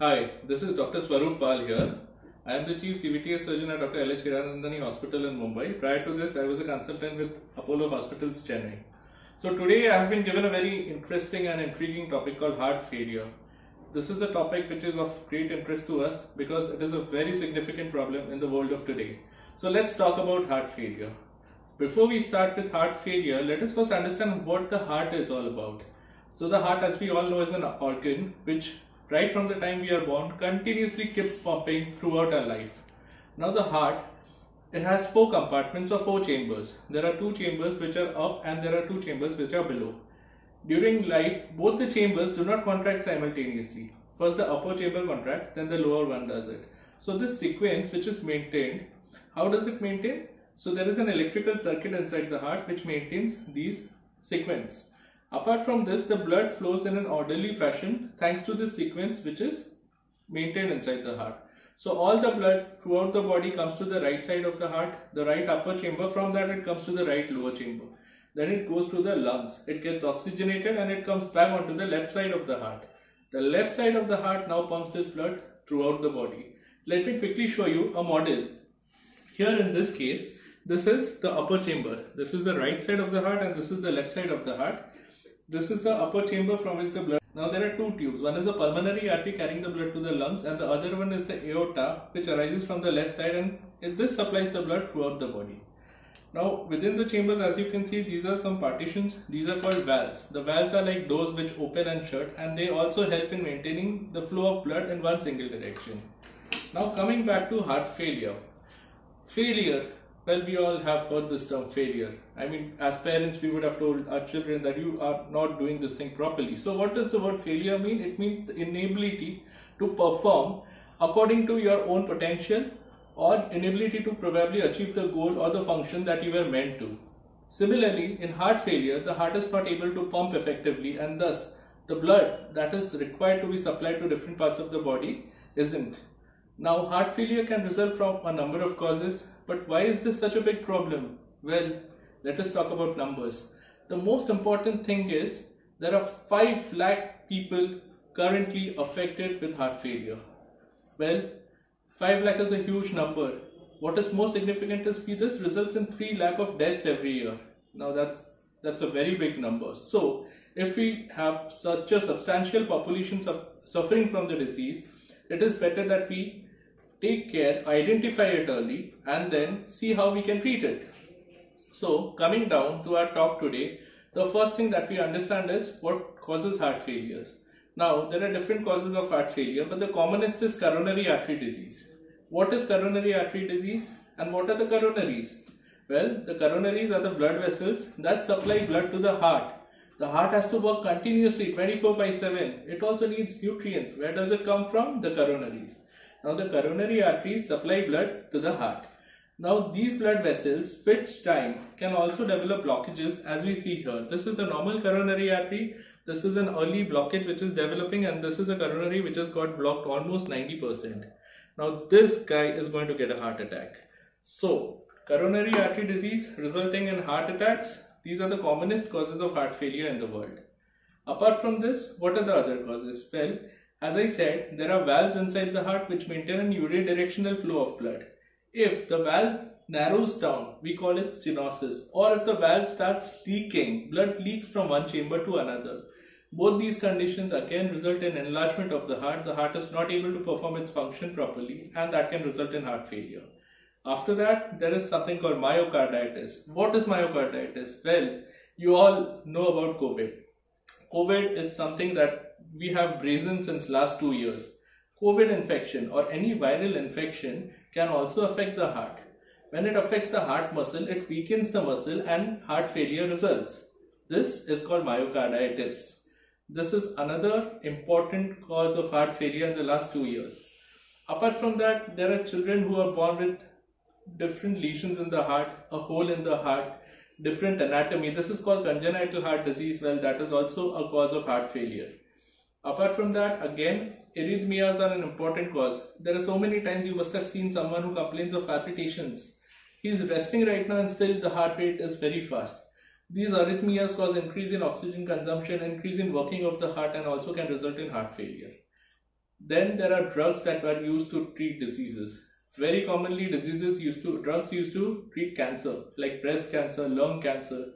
Hi, this is Dr. Swarup Pal here. I am the Chief CVTS Surgeon at Dr. L.H. Hiranandani Hospital in Mumbai. Prior to this, I was a consultant with Apollo Hospitals, Chennai. So today I have been given a very interesting and intriguing topic called heart failure. This is a topic which is of great interest to us because it is a very significant problem in the world of today. So let's talk about heart failure. Before we start with heart failure, let us first understand what the heart is all about. So the heart, as we all know, is an organ which right from the time we are born continuously keeps pumping throughout our life. Now the heart, it has four compartments or four chambers. There are two chambers which are up and there are two chambers which are below. During life, both the chambers do not contract simultaneously. First the upper chamber contracts, then the lower one does it. So this sequence which is maintained, how does it maintain? So there is an electrical circuit inside the heart which maintains these sequence. Apart from this, the blood flows in an orderly fashion thanks to this sequence which is maintained inside the heart. So all the blood throughout the body comes to the right side of the heart, the right upper chamber, from that it comes to the right lower chamber. Then it goes to the lungs, it gets oxygenated and it comes back onto the left side of the heart. The left side of the heart now pumps this blood throughout the body. Let me quickly show you a model. Here in this case, this is the upper chamber. This is the right side of the heart and this is the left side of the heart this is the upper chamber from which the blood. Now there are two tubes. One is a pulmonary artery carrying the blood to the lungs and the other one is the aorta which arises from the left side and this supplies the blood throughout the body. Now within the chambers as you can see these are some partitions. These are called valves. The valves are like doors which open and shut and they also help in maintaining the flow of blood in one single direction. Now coming back to heart failure. Failure well, we all have heard this term failure. I mean, as parents, we would have told our children that you are not doing this thing properly. So, what does the word failure mean? It means the inability to perform according to your own potential or inability to probably achieve the goal or the function that you were meant to. Similarly, in heart failure, the heart is not able to pump effectively and thus the blood that is required to be supplied to different parts of the body isn't. Now, heart failure can result from a number of causes but why is this such a big problem? Well, let us talk about numbers. The most important thing is there are 5 lakh people currently affected with heart failure. Well, 5 lakh is a huge number. What is more significant is this results in 3 lakh of deaths every year. Now that's that's a very big number. So if we have such a substantial population suffering from the disease, it is better that we take care, identify it early, and then see how we can treat it. So, coming down to our talk today, the first thing that we understand is what causes heart failures. Now, there are different causes of heart failure, but the commonest is coronary artery disease. What is coronary artery disease and what are the coronaries? Well, the coronaries are the blood vessels that supply blood to the heart. The heart has to work continuously 24 by 7. It also needs nutrients. Where does it come from? The coronaries. Now the coronary arteries supply blood to the heart. Now these blood vessels with time can also develop blockages as we see here. This is a normal coronary artery. This is an early blockage which is developing and this is a coronary which has got blocked almost 90%. Now this guy is going to get a heart attack. So coronary artery disease resulting in heart attacks. These are the commonest causes of heart failure in the world. Apart from this, what are the other causes? Well, as I said, there are valves inside the heart which maintain a unidirectional flow of blood. If the valve narrows down, we call it stenosis, or if the valve starts leaking, blood leaks from one chamber to another. Both these conditions again result in enlargement of the heart. The heart is not able to perform its function properly, and that can result in heart failure. After that, there is something called myocarditis. What is myocarditis? Well, you all know about COVID. COVID is something that we have brazen since last two years. COVID infection or any viral infection can also affect the heart. When it affects the heart muscle, it weakens the muscle and heart failure results. This is called myocarditis. This is another important cause of heart failure in the last two years. Apart from that, there are children who are born with different lesions in the heart, a hole in the heart, different anatomy. This is called congenital heart disease. Well, that is also a cause of heart failure. Apart from that, again, arrhythmias are an important cause. There are so many times you must have seen someone who complains of palpitations. He is resting right now and still the heart rate is very fast. These arrhythmias cause increase in oxygen consumption, increase in working of the heart and also can result in heart failure. Then there are drugs that are used to treat diseases. Very commonly, diseases used to drugs used to treat cancer, like breast cancer, lung cancer.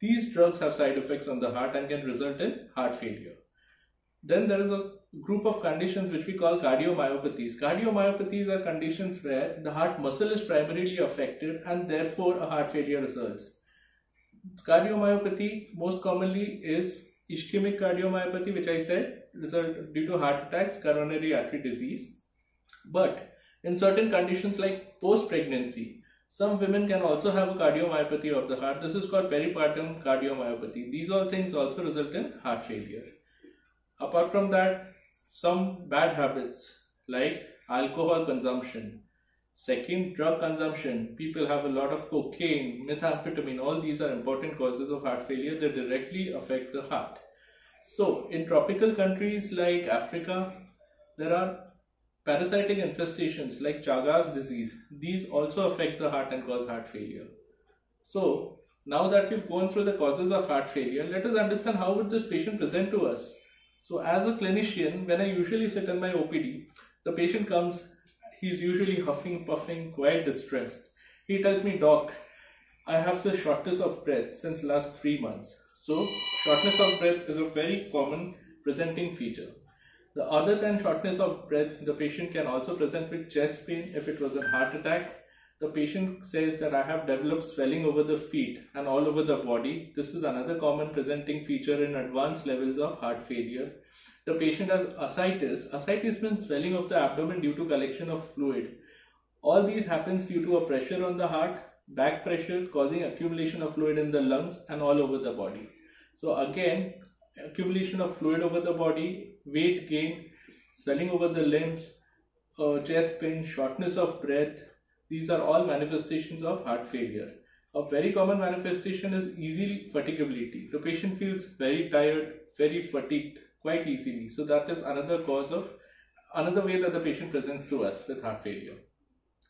These drugs have side effects on the heart and can result in heart failure. Then there is a group of conditions which we call cardiomyopathies. Cardiomyopathies are conditions where the heart muscle is primarily affected and therefore a heart failure results. Cardiomyopathy most commonly is ischemic cardiomyopathy, which I said result due to heart attacks, coronary artery disease. But in certain conditions like post-pregnancy, some women can also have a cardiomyopathy of the heart. This is called peripartum cardiomyopathy. These all things also result in heart failure. Apart from that, some bad habits like alcohol consumption, second drug consumption. People have a lot of cocaine, methamphetamine. All these are important causes of heart failure that directly affect the heart. So, in tropical countries like Africa, there are parasitic infestations like Chagas disease. These also affect the heart and cause heart failure. So, now that we've gone through the causes of heart failure, let us understand how would this patient present to us. So, as a clinician, when I usually sit in my OPD, the patient comes, he's usually huffing, puffing, quite distressed. He tells me, Doc, I have the shortness of breath since last three months. So shortness of breath is a very common presenting feature. The other than shortness of breath, the patient can also present with chest pain if it was a heart attack. The patient says that I have developed swelling over the feet and all over the body. This is another common presenting feature in advanced levels of heart failure. The patient has ascites. Ascites means swelling of the abdomen due to collection of fluid. All these happens due to a pressure on the heart back pressure causing accumulation of fluid in the lungs and all over the body. So again, accumulation of fluid over the body, weight gain, swelling over the limbs, uh, chest pain, shortness of breath, these are all manifestations of heart failure. A very common manifestation is easy fatigability. The patient feels very tired, very fatigued quite easily. So that is another cause of, another way that the patient presents to us with heart failure.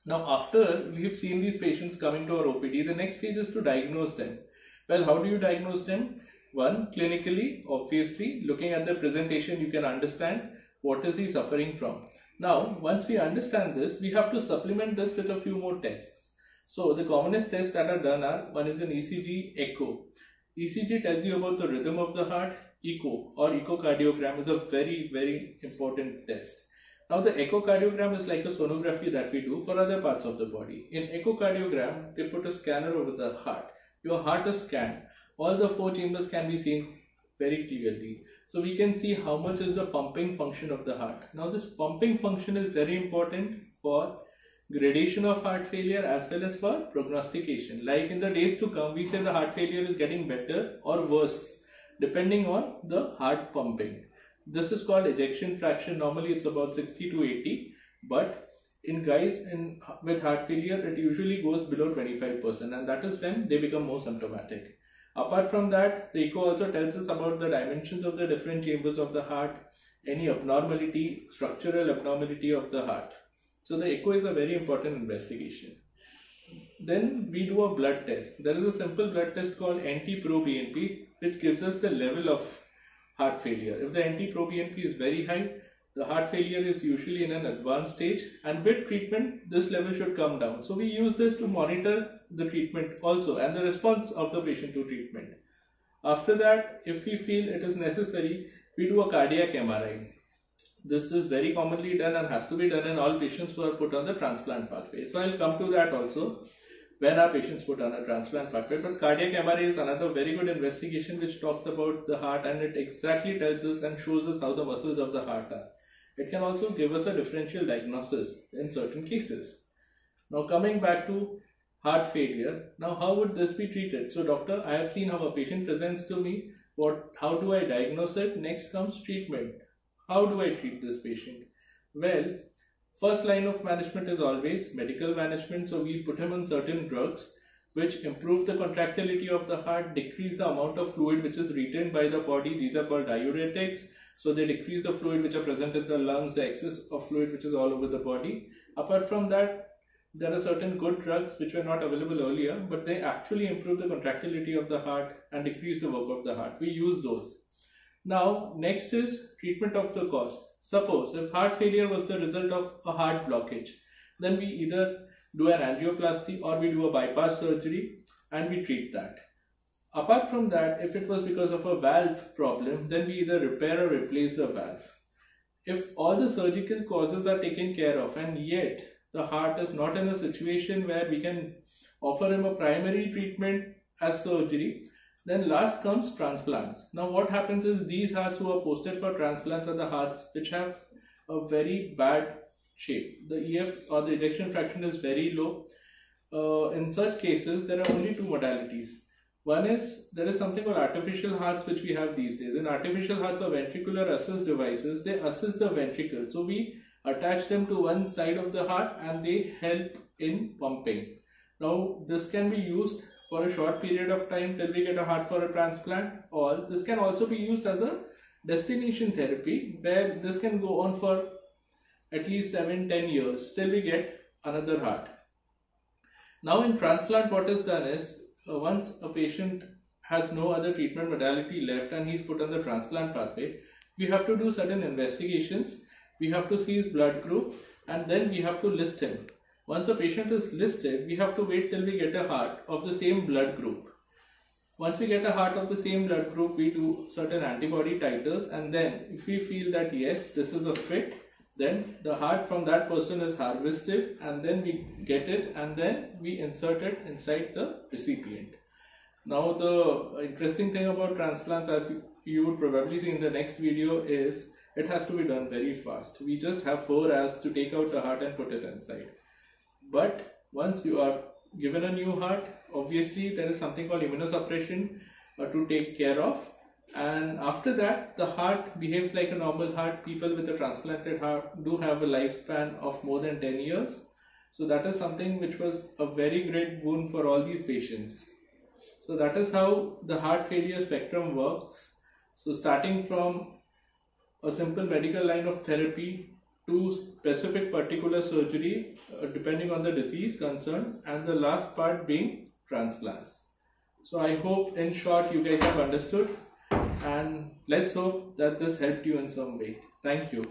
Now, after we've seen these patients coming to our OPD, the next stage is to diagnose them. Well, how do you diagnose them? One, clinically, obviously, looking at the presentation, you can understand what is he suffering from. Now, once we understand this, we have to supplement this with a few more tests. So, the commonest tests that are done are, one is an ECG echo. ECG tells you about the rhythm of the heart. Echo or echocardiogram is a very, very important test. Now the echocardiogram is like a sonography that we do for other parts of the body. In echocardiogram, they put a scanner over the heart. Your heart is scanned. All the four chambers can be seen very clearly. So we can see how much is the pumping function of the heart. Now this pumping function is very important for gradation of heart failure as well as for prognostication. Like in the days to come, we say the heart failure is getting better or worse depending on the heart pumping. This is called ejection fraction. Normally it's about 60 to 80, but in guys in with heart failure, it usually goes below 25%, and that is when they become more symptomatic. Apart from that, the echo also tells us about the dimensions of the different chambers of the heart, any abnormality, structural abnormality of the heart. So the echo is a very important investigation. Then we do a blood test. There is a simple blood test called NT-proBNP, which gives us the level of heart failure. If the NT-proBNP is very high, the heart failure is usually in an advanced stage and with treatment this level should come down. So we use this to monitor the treatment also and the response of the patient to treatment. After that if we feel it is necessary we do a cardiac MRI. This is very commonly done and has to be done in all patients who are put on the transplant pathway. So I'll come to that also when our patients put on a transplant pathway. But cardiac MRI is another very good investigation which talks about the heart and it exactly tells us and shows us how the muscles of the heart are. It can also give us a differential diagnosis in certain cases. Now coming back to heart failure, now how would this be treated? So doctor, I have seen how a patient presents to me. What? How do I diagnose it? Next comes treatment. How do I treat this patient? Well, First line of management is always medical management. So we put him on certain drugs which improve the contractility of the heart, decrease the amount of fluid which is retained by the body. These are called diuretics. So they decrease the fluid which are present in the lungs, the excess of fluid which is all over the body. Apart from that, there are certain good drugs which were not available earlier, but they actually improve the contractility of the heart and decrease the work of the heart. We use those. Now, next is treatment of the cause. Suppose if heart failure was the result of a heart blockage, then we either do an angioplasty or we do a bypass surgery and we treat that. Apart from that, if it was because of a valve problem, then we either repair or replace the valve. If all the surgical causes are taken care of and yet the heart is not in a situation where we can offer him a primary treatment as surgery, then last comes transplants. Now what happens is these hearts who are posted for transplants are the hearts which have a very bad shape. The EF or the ejection fraction is very low. Uh, in such cases, there are only two modalities. One is there is something called artificial hearts which we have these days. And artificial hearts or ventricular assist devices, they assist the ventricle. So we attach them to one side of the heart and they help in pumping. Now this can be used for a short period of time till we get a heart for a transplant or this can also be used as a destination therapy where this can go on for at least 7-10 years till we get another heart. Now in transplant what is done is uh, once a patient has no other treatment modality left and he's put on the transplant pathway, we have to do certain investigations. We have to see his blood group and then we have to list him. Once a patient is listed, we have to wait till we get a heart of the same blood group. Once we get a heart of the same blood group, we do certain antibody titers and then if we feel that yes, this is a fit, then the heart from that person is harvested and then we get it and then we insert it inside the recipient. Now the interesting thing about transplants as you would probably see in the next video is it has to be done very fast. We just have 4 hours to take out the heart and put it inside. But once you are given a new heart, obviously there is something called immunosuppression uh, to take care of and after that the heart behaves like a normal heart. People with a transplanted heart do have a lifespan of more than 10 years. So that is something which was a very great boon for all these patients. So that is how the heart failure spectrum works. So starting from a simple medical line of therapy to specific particular surgery uh, depending on the disease concerned and the last part being transplants. So i hope in short you guys have understood and let's hope that this helped you in some way. Thank you.